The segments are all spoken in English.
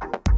you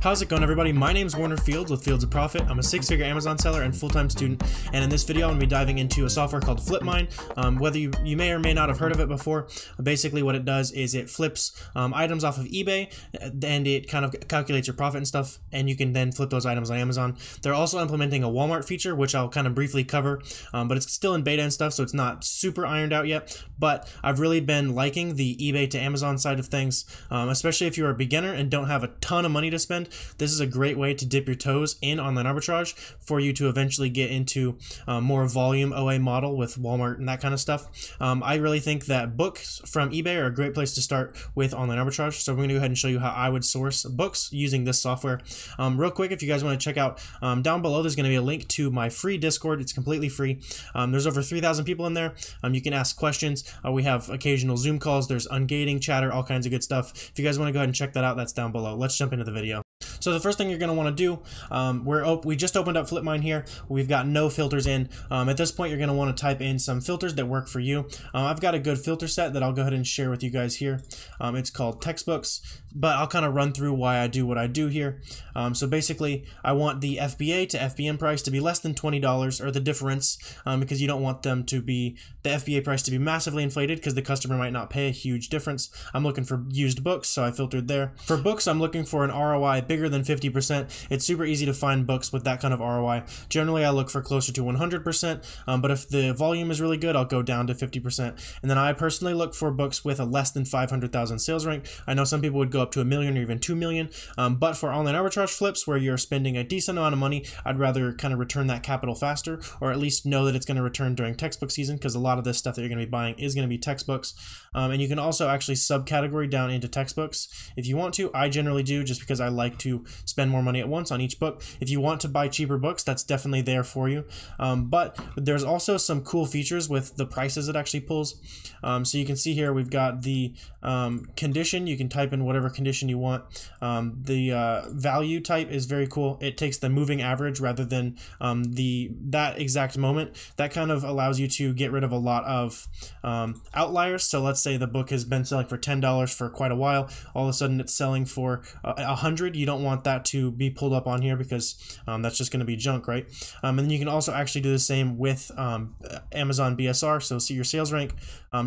How's it going everybody? My name is Warner Fields with Fields of Profit. I'm a six-figure Amazon seller and full-time student and in this video I'm going to be diving into a software called Flipmine. Um, whether you, you may or may not have heard of it before, basically what it does is it flips um, items off of eBay and it kind of calculates your profit and stuff and you can then flip those items on Amazon. They're also implementing a Walmart feature which I'll kind of briefly cover um, but it's still in beta and stuff so it's not super ironed out yet but I've really been liking the eBay to Amazon side of things um, especially if you're a beginner and don't have a ton of money to spend this is a great way to dip your toes in online arbitrage for you to eventually get into um, more volume OA model with Walmart and that kind of stuff. Um, I really think that books from eBay are a great place to start with online arbitrage. So we're going to go ahead and show you how I would source books using this software. Um, real quick, if you guys want to check out um, down below, there's going to be a link to my free Discord. It's completely free. Um, there's over 3,000 people in there. Um, you can ask questions. Uh, we have occasional Zoom calls. There's ungating, chatter, all kinds of good stuff. If you guys want to go ahead and check that out, that's down below. Let's jump into the video. So the first thing you're going to want to do, um, we're we just opened up Flipmine here. We've got no filters in. Um, at this point, you're going to want to type in some filters that work for you. Uh, I've got a good filter set that I'll go ahead and share with you guys here. Um, it's called textbooks, but I'll kind of run through why I do what I do here. Um, so basically, I want the FBA to FBM price to be less than $20 or the difference um, because you don't want them to be, the FBA price to be massively inflated because the customer might not pay a huge difference. I'm looking for used books, so I filtered there. For books, I'm looking for an ROI bigger than 50%. It's super easy to find books with that kind of ROI. Generally, I look for closer to 100%, um, but if the volume is really good, I'll go down to 50%. And then I personally look for books with a less than 500,000 sales rank. I know some people would go up to a million or even 2 million, um, but for online arbitrage flips where you're spending a decent amount of money, I'd rather kind of return that capital faster or at least know that it's going to return during textbook season because a lot of this stuff that you're going to be buying is going to be textbooks. Um, and you can also actually subcategory down into textbooks if you want to. I generally do just because I like to spend more money at once on each book. If you want to buy cheaper books, that's definitely there for you. Um, but there's also some cool features with the prices it actually pulls. Um, so you can see here we've got the um, condition. You can type in whatever condition you want. Um, the uh, value type is very cool. It takes the moving average rather than um, the that exact moment. That kind of allows you to get rid of a lot of um, outliers. So let's say the book has been selling for ten dollars for quite a while. All of a sudden, it's selling for a hundred. You don't want that to be pulled up on here because um, that's just going to be junk, right? Um, and then you can also actually do the same with um, Amazon BSR. So see your sales rank.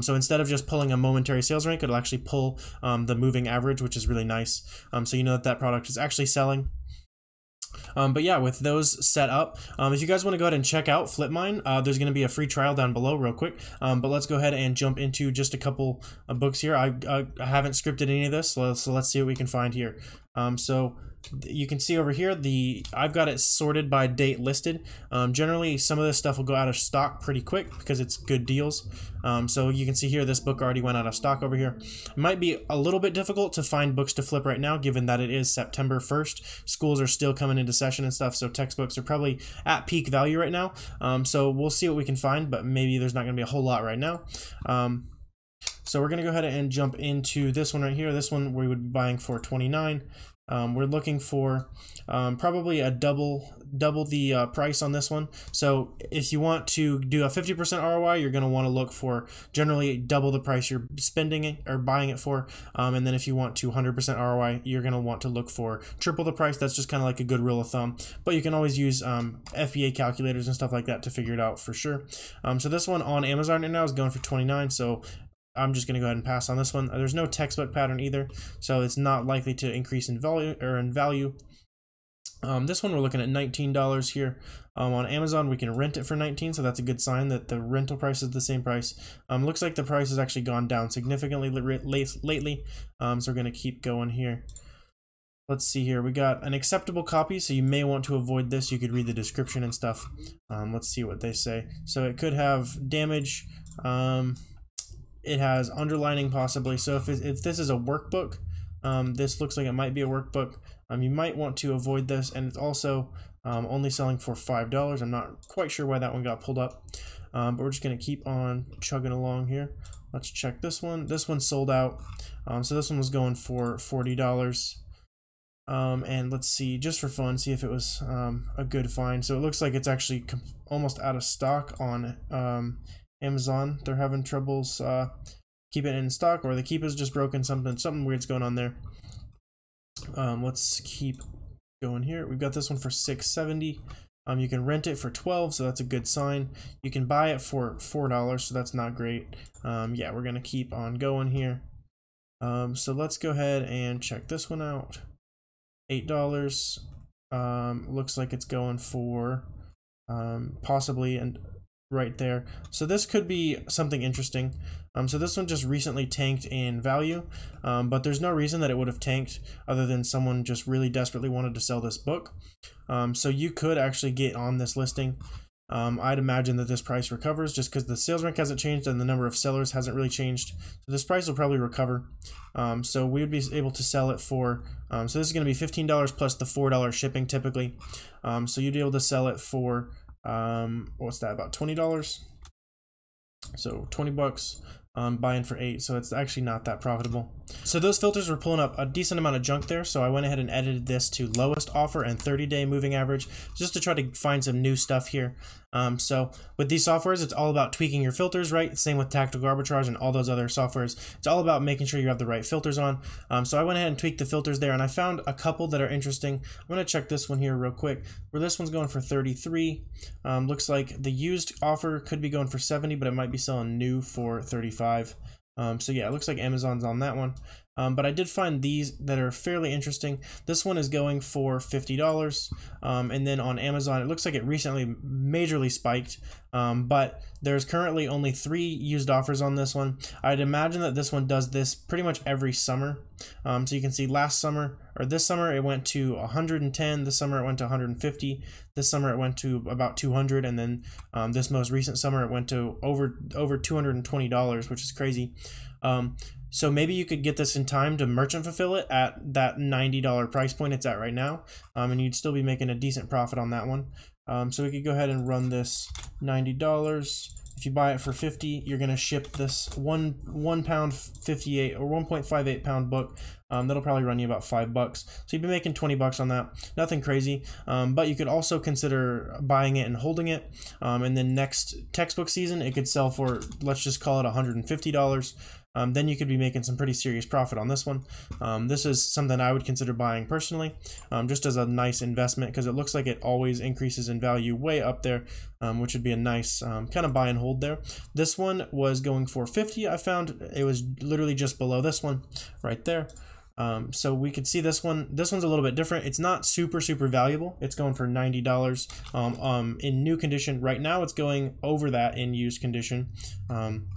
So instead of just pulling a momentary sales rank, it'll actually pull the moving average, which is really nice. Um, so you know that that product is actually selling. Um, but yeah, with those set up, um, if you guys want to go ahead and check out Flipmine, uh, there's going to be a free trial down below real quick. Um, but let's go ahead and jump into just a couple books here. I, I, I haven't scripted any of this, so, so let's see what we can find here. Um, so you can see over here the I've got it sorted by date listed. Um, generally, some of this stuff will go out of stock pretty quick because it's good deals. Um, so you can see here this book already went out of stock over here. It might be a little bit difficult to find books to flip right now, given that it is September 1st. Schools are still coming into session and stuff, so textbooks are probably at peak value right now. Um, so we'll see what we can find, but maybe there's not going to be a whole lot right now. Um, so we're going to go ahead and jump into this one right here. This one we would be buying for 29. Um, we're looking for um, probably a double double the uh, price on this one. So if you want to do a 50% ROI, you're going to want to look for generally double the price you're spending it or buying it for. Um, and then if you want to 100% ROI, you're going to want to look for triple the price. That's just kind of like a good rule of thumb. But you can always use um, FBA calculators and stuff like that to figure it out for sure. Um, so this one on Amazon right now is going for 29. So I'm just going to go ahead and pass on this one. There's no textbook pattern either, so it's not likely to increase in value or in value. Um, this one we're looking at $19 here. Um, on Amazon, we can rent it for 19, so that's a good sign that the rental price is the same price. Um, looks like the price has actually gone down significantly lately, um, so we're going to keep going here. Let's see here. We got an acceptable copy, so you may want to avoid this. You could read the description and stuff. Um, let's see what they say. So it could have damage. Um, it has underlining possibly. So if, if this is a workbook, um, this looks like it might be a workbook. Um, you might want to avoid this, and it's also um, only selling for $5. I'm not quite sure why that one got pulled up, um, but we're just going to keep on chugging along here. Let's check this one. This one sold out, um, so this one was going for $40. Um, and let's see, just for fun, see if it was um, a good find. So it looks like it's actually almost out of stock on Amazon. They're having troubles uh, keep it in stock, or the Keepa is just broken. Something something weird's going on there. Um, let's keep going here. We've got this one for 670. Um, you can rent it for 12, so that's a good sign. You can buy it for $4, so that's not great. Um, yeah, we're going to keep on going here. Um, so let's go ahead and check this one out. $8. Um, looks like it's going for um, possibly and right there. So this could be something interesting. Um, so this one just recently tanked in value, um, but there's no reason that it would have tanked other than someone just really desperately wanted to sell this book. Um, so you could actually get on this listing. Um, I'd imagine that this price recovers just because the sales rank hasn't changed and the number of sellers hasn't really changed. So this price will probably recover. Um, so we would be able to sell it for, um, so this is going to be $15 plus the $4 shipping typically. so you'd be able to sell it for um, what's that? About twenty dollars. So twenty bucks. Um, buying for eight, so it's actually not that profitable. So those filters were pulling up a decent amount of junk there, so I went ahead and edited this to lowest offer and 30-day moving average, just to try to find some new stuff here. Um, so with these softwares, it's all about tweaking your filters, right? Same with tactical arbitrage and all those other softwares. It's all about making sure you have the right filters on. Um, so I went ahead and tweaked the filters there, and I found a couple that are interesting. I'm gonna check this one here real quick. Where this one's going for 33. Um, looks like the used offer could be going for 70, but it might be selling new for 35. Um, so yeah, it looks like Amazon's on that one. Um, but I did find these that are fairly interesting. This one is going for $50. Um, and then on Amazon, it looks like it recently majorly spiked. Um, but there's currently only three used offers on this one. I'd imagine that this one does this pretty much every summer. Um, so you can see last summer, or this summer, it went to 110. This summer, it went to 150. This summer, it went to about 200. And then um, this most recent summer, it went to over, over $220, which is crazy. Um, so maybe you could get this in time to merchant fulfill it at that $90 price point it's at right now. Um, and you'd still be making a decent profit on that one. Um, so we could go ahead and run this $90. If you buy it for 50, you're going to ship this one one pound 58 or 1.58 pound book. Um, that'll probably run you about five bucks. So you'd be making 20 bucks on that. Nothing crazy. Um, but you could also consider buying it and holding it. Um, and then next textbook season, it could sell for, let's just call it $150 um, then you could be making some pretty serious profit on this one. Um, this is something I would consider buying personally, um, just as a nice investment because it looks like it always increases in value way up there, um, which would be a nice um, kind of buy and hold there. This one was going for 50. I found it was literally just below this one right there. Um, so we could see this one. This one's a little bit different. It's not super super valuable. It's going for ninety dollars um, um, in new condition. Right now, it's going over that in used condition. Um,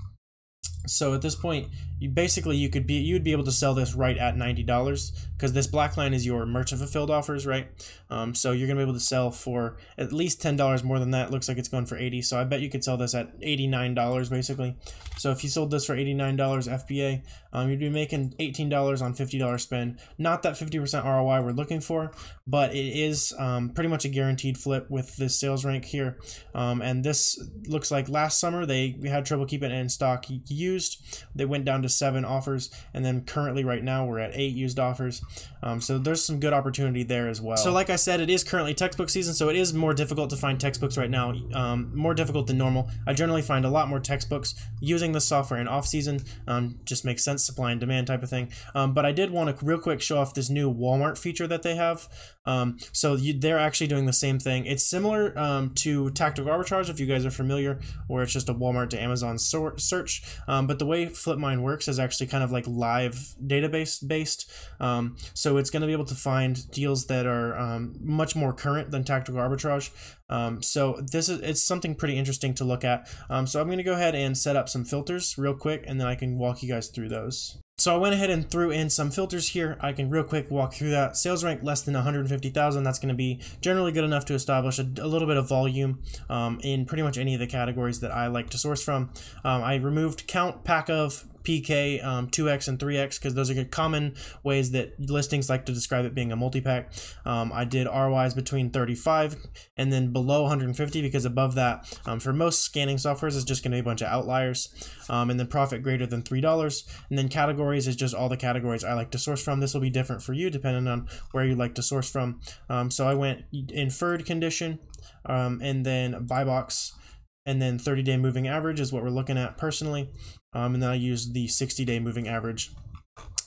so at this point, you basically you could be you would be able to sell this right at ninety dollars because this black line is your merchant fulfilled offers, right? Um, so you're gonna be able to sell for at least ten dollars more than that. Looks like it's going for eighty, so I bet you could sell this at eighty nine dollars basically. So if you sold this for eighty nine dollars FBA, um, you'd be making eighteen dollars on fifty dollars spend. Not that fifty percent ROI we're looking for, but it is um, pretty much a guaranteed flip with this sales rank here. Um, and this looks like last summer they had trouble keeping it in stock used. They went down to seven offers, and then currently right now we're at eight used offers. Um, so there's some good opportunity there as well. So like I said, it is currently textbook season, so it is more difficult to find textbooks right now, um, more difficult than normal. I generally find a lot more textbooks using the software in off season. Um, just makes sense, supply and demand type of thing. Um, but I did want to real quick show off this new Walmart feature that they have. Um, so you, they're actually doing the same thing. It's similar um, to Tactical Arbitrage if you guys are familiar, where it's just a Walmart to Amazon sort search. But the way Flipmine works is actually kind of like live database based. Um, so it's going to be able to find deals that are um, much more current than tactical arbitrage. Um, so this is it's something pretty interesting to look at. Um, so I'm going to go ahead and set up some filters real quick, and then I can walk you guys through those. So I went ahead and threw in some filters here. I can real quick walk through that. Sales rank less than 150,000. That's going to be generally good enough to establish a, a little bit of volume um, in pretty much any of the categories that I like to source from. Um, I removed count, pack of, PK, um, 2x, and 3x because those are common ways that listings like to describe it being a multi-pack. Um, I did ROIs between 35 and then below 150 because above that, um, for most scanning softwares, is just going to be a bunch of outliers. Um, and then profit greater than $3. And then categories is just all the categories I like to source from. This will be different for you depending on where you like to source from. Um, so I went inferred condition um, and then buy box and then 30 day moving average is what we're looking at personally. Um, and then I use the 60 day moving average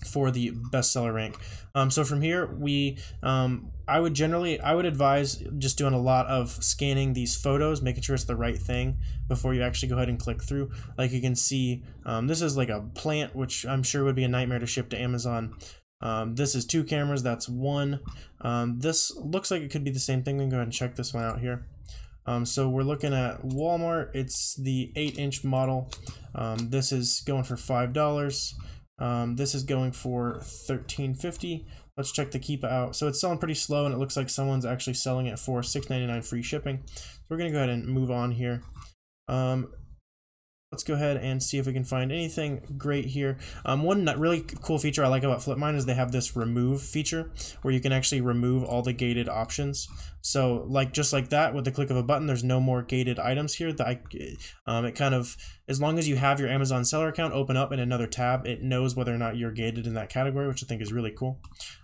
for the bestseller rank. Um, so from here, we um, I would generally I would advise just doing a lot of scanning these photos, making sure it's the right thing before you actually go ahead and click through. Like you can see, um, this is like a plant, which I'm sure would be a nightmare to ship to Amazon. Um, this is two cameras, that's one. Um, this looks like it could be the same thing. We can go ahead and check this one out here. Um, so we're looking at Walmart. It's the 8-inch model. Um, this is going for $5. Um, this is going for 13.50. Let's check the Keepa out. So it's selling pretty slow, and it looks like someone's actually selling it for $6.99 free shipping. So we're going to go ahead and move on here. Um, let's go ahead and see if we can find anything great here. Um, one really cool feature I like about Flipmine is they have this remove feature where you can actually remove all the gated options. So like just like that with the click of a button, there's no more gated items here. That I, um, it kind of as long as you have your Amazon seller account open up in another tab, it knows whether or not you're gated in that category, which I think is really cool.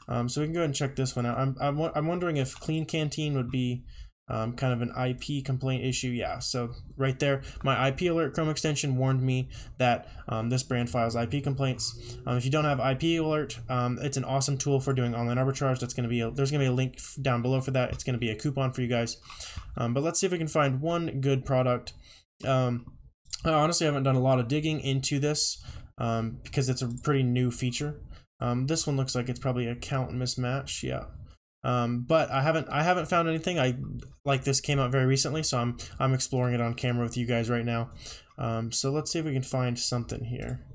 Um, so we can go ahead and check this one out. I'm I'm, I'm wondering if Klean Kanteen would be um, kind of an IP complaint issue. Yeah, so right there, my IP alert Chrome extension warned me that um, this brand files IP complaints. Um, if you don't have IP alert, um, it's an awesome tool for doing online arbitrage. That's going to be a, there's going to be a link down below for that. It's going to be a coupon for you guys. Um, but let's see if we can find one good product. Um, I honestly haven't done a lot of digging into this because it's a pretty new feature. this one looks like it's probably a count mismatch. Yeah. Um, but I haven't I haven't found anything. I like this came out very recently, so I'm I'm exploring it on camera with you guys right now. Um, so let's see if we can find something here.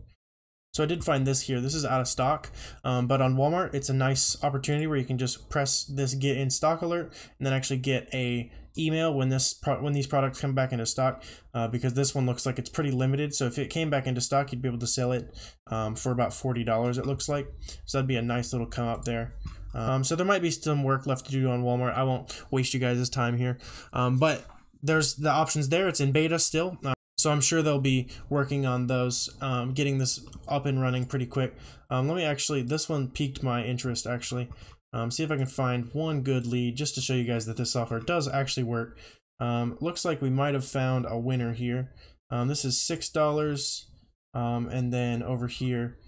So I did find this here. This is out of stock, um, but on Walmart, it's a nice opportunity where you can just press this get in stock alert and then actually get a email when this when these products come back into stock uh, because this one looks like it's pretty limited. So if it came back into stock, you'd be able to sell it um, for about forty dollars. It looks like so that'd be a nice little come up there. Um, so there might be some work left to do on Walmart. I won't waste you guys' time here. Um, but there's the options there. It's in beta still. Uh, so I'm sure they'll be working on those, um, getting this up and running pretty quick. Um, let me actually, this one piqued my interest actually. Um, see if I can find one good lead just to show you guys that this software does actually work. Um, looks like we might have found a winner here. this is $6. and then over here,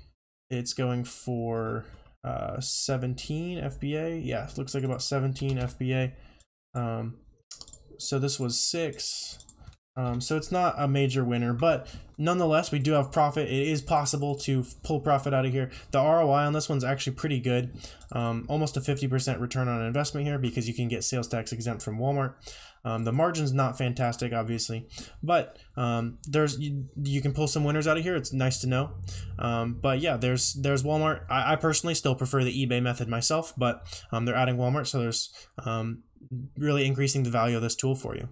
it's going for uh, 17 FBA. Yeah, looks like about 17 FBA. Um, so this was six. Um, so it's not a major winner, but nonetheless, we do have profit. It is possible to pull profit out of here. The ROI on this one's actually pretty good. Um, almost a 50% return on investment here because you can get sales tax exempt from Walmart. Um, the margin's not fantastic, obviously, but um, there's you, you, can pull some winners out of here. It's nice to know. Um, but yeah, there's there's Walmart. I, I, personally still prefer the eBay method myself, but um, they're adding Walmart, so there's um, really increasing the value of this tool for you.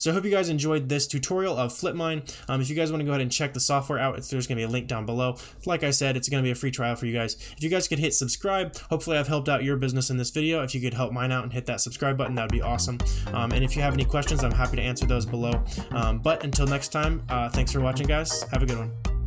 So I hope you guys enjoyed this tutorial of Flipmine. Um, if you guys want to go ahead and check the software out, there's going to be a link down below. Like I said, it's going to be a free trial for you guys. If you guys could hit subscribe, hopefully I've helped out your business in this video. If you could help mine out and hit that subscribe button, that would be awesome. Um, and if you have any questions, I'm happy to answer those below. Um, but until next time, uh, thanks for watching, guys. Have a good one.